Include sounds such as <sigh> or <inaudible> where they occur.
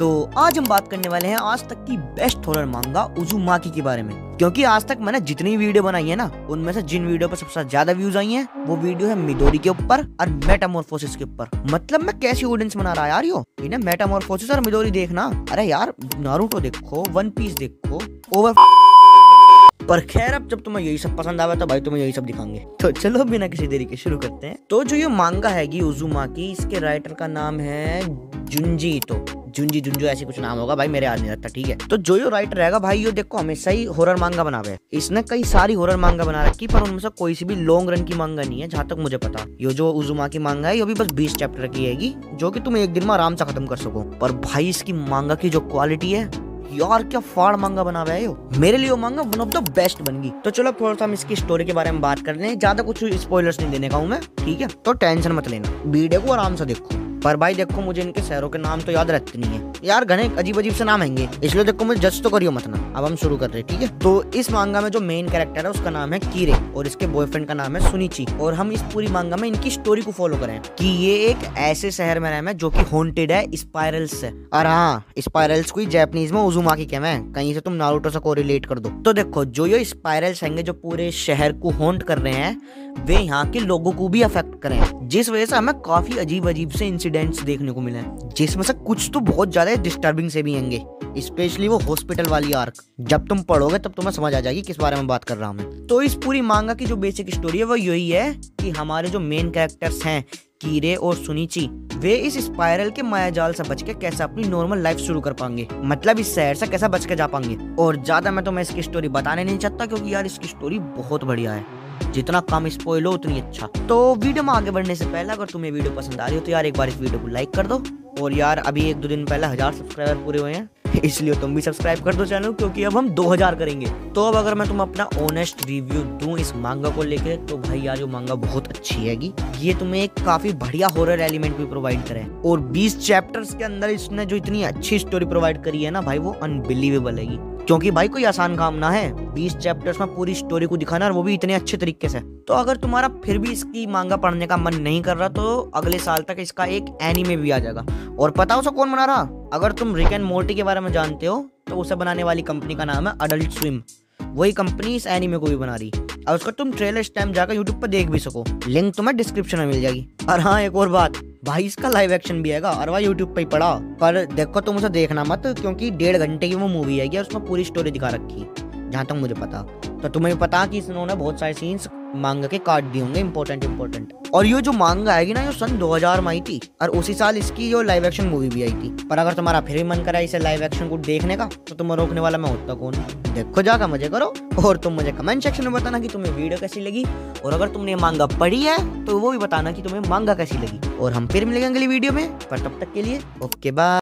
तो आज हम बात करने वाले हैं आज तक की बेस्ट हॉरर मांगा उजुमाकी के बारे में। क्योंकि आज तक मैंने जितनी वीडियो बनाई है ना, उनमें से जिन वीडियो पर सबसे ज़्यादा व्यूज़ आई हैं, वो वीडियो है मिडोरी के ऊपर और मेटामोरफोसिस के ऊपर। मतलब मैं कैसी ऑडियंस बना रहा यार यो? इन्हें मेटामोरफोसिस और मिडोरी देखना। अरे यार नारुतो देखो वन पीस देखो ओवर <laughs> पर खैर अब जब तुम्हें यही सब पसंद आवे तो भाई तुम्हें यही सब दिखाएँगे तो चलो बिना किसी देरी के शुरू करते हैं। तो जो ये मांगा हैगी उजुमा की इसके राइटर का नाम है जुंजी तो जुंजी जुंजो ऐसी कुछ नाम होगा, भाई मेरे याद नहीं रहता ठीक है? तो जो यो राइटर रहेगा, भाई, यो देखो, हमेशा ही हॉरर मांगा बनावे इसने कई सारी हॉरर मांगा बना रखी, पर उनमें से कोई सी भी लॉन्ग रन की मांगा नहीं है, जहाँ तक मुझे पता। यो जो उजुमा की मांगा है, यो भी बस बीस चैप्टर की है जो की तुम एक दिन में आराम से खत्म कर सको। पर भाई, इसकी मांगा की जो क्वालिटी है, यार, क्या फाड़ मांगा बना हुआ है यो? मेरे लिए मांगा वन ऑफ़ द बेस्ट बन गई। तो चलो, थोड़ा सा हम इसकी स्टोरी के बारे में बात कर लें, ज़्यादा कुछ स्पॉयलर्स नहीं देने का हूँ मैं, ठीक है? तो टेंशन मत लेना। वीडियो को आराम से देखो। पर भाई देखो मुझे इनके शहरों के नाम तो याद रहते नहीं है। यार घने अजीब अजीब से नाम हैंगे, इसलिए देखो मुझे जज तो करियो मत ना। अब हम शुरू कर रहे हैं, ठीक है? तो इस मांगा में जो मेन कैरेक्टर है, उसका नाम है कीरे, और इसके बॉयफ्रेंड का नाम है सुनीची। और हम इस पूरी मांगा में इनकी स्टोरी को फॉलो करें कि ये एक ऐसे शहर में रहे जो की हॉन्टेड है स्पायरल्स से। और हाँ स्पायरल्स को जैपनीज में उजुमा की कहना कहीं से तुम नारुतो से को रिलेट कर दो। तो देखो, जो ये स्पायरल्स हैंगे, जो पूरे शहर को हॉन्ट कर रहे हैं, वे यहाँ के लोगों को भी अफेक्ट करें। जिस वजह से हमें काफ़ी अजीब अजीब से इंसिडेंट्स देखने को मिले जिसमें से कुछ तो बहुत ज़्यादा डिस्टर्बिंग से भी होंगे स्पेशली वो हॉस्पिटल वाली आर्क जब तुम पढ़ोगे, तब तुम्हें समझ आ जाएगी किस बारे में बात कर रहा हूँ तो इस पूरी मांगा की जो बेसिक स्टोरी है, वो यही है कि हमारे जो मेन कैरेक्टर्स हैं कीरे और सुनीची वे इस स्पाइरल के माया जाल से बच के कैसे अपनी नॉर्मल लाइफ शुरू कर पाएँगे? मतलब इस शहर से कैसे बच के जा पाएँगे? और ज़्यादा मैं तो मैं इसकी स्टोरी बताने नहीं चाहता, क्योंकि यार इसकी स्टोरी बहुत बढ़िया है। जितना कम स्पॉइल हो, उतनी अच्छा। तो वीडियो में आगे बढ़ने से पहले अगर तुम्हें वीडियो पसंद आ रही हो तो यार एक बार इस वीडियो को लाइक कर दो। और यार, अभी एक दो दिन पहले हज़ार सब्सक्राइबर पूरे हुए हैं, इसलिए तुम भी सब्सक्राइब कर दो चैनल क्योंकि अब हम 2000 करेंगे। तो अब अगर मैं तुम अपना ऑनेस्ट रिव्यू दूँ इस मांगा को लेकर तो भाई यार, जो मांगा बहुत अच्छी हैगी ये तुम्हें एक काफ़ी बढ़िया हॉरर एलिमेंट भी प्रोवाइड करे। और 20 चैप्टर्स के अंदर इसने जो इतनी अच्छी स्टोरी प्रोवाइड करी है ना भाई, वो अनबिलीवेबल है क्योंकि भाई कोई आसान काम ना है। 20 चैप्टर्स में पूरी स्टोरी को दिखाना और वो भी इतने अच्छे तरीके से। तो अगर तुम्हारा फिर भी इसकी मांगा पढ़ने का मन नहीं कर रहा तो अगले साल तक इसका एक एनीमे भी आ जाएगा। और पता हो सो कौन बना रहा? अगर तुम रिक एंड मोर्टी के बारे में जानते हो तो उसे बनाने वाली कंपनी का नाम है अडल्ट स्विम वही कंपनी इस एनीमे को भी बना रही। और उसका तुम ट्रेलर टाइम जाकर यूट्यूब पर देख भी सको। लिंक तुम्हें डिस्क्रिप्शन में मिल जाएगी। और हाँ एक और बात। भाई, इसका लाइव एक्शन भी आएगा, और वह यूट्यूब पे ही पड़ा। पर देखो तुम उसे देखना मत, क्योंकि डेढ़ घंटे की वो मूवी आएगी और उसमें पूरी स्टोरी दिखा रखी जहाँ तक मुझे पता। तो तुम्हें पता कि इन्होंने बहुत सारे सीन्स मांगा के काट दिए होंगे इंपॉर्टेंट इंपॉर्टेंट और ये जो मांगा आएगी ना, ये सन 2000 में आई थी, और उसी साल इसकी जो लाइव एक्शन मूवी भी आई थी। पर अगर तुम्हारा फिर भी मन करा इसे लाइव एक्शन को देखने का तो तुम्हें रोकने वाला मैं होता कौन देखो जाकर मज़े करो, और तुम मुझे कमेंट सेक्शन में बताना कि तुम्हें वीडियो कैसी लगी। और अगर तुमने मांगा पढ़ी है तो वो भी बताना कि तुम्हें मांगा कैसी लगी। और हम फिर मिलेंगे अगली वीडियो में, पर तब तक के लिए, ओके बाय